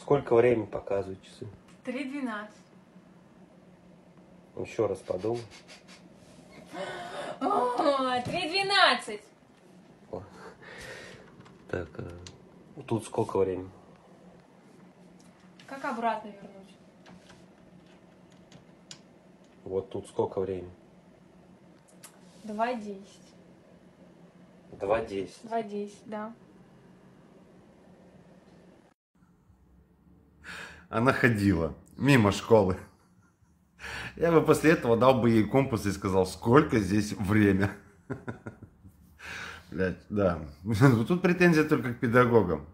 Сколько времени показывают часы? 3.12. Еще раз подумай. О, 3.12. Так, а, тут сколько времени? Как обратно вернуть? Вот тут сколько времени? 2.10. 2.10. 2.10, да. Она ходила мимо школы. Я бы после этого дал бы ей компас и сказал, сколько здесь время. Блять, да. Тут претензия только к педагогам.